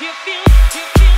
You feel? Do you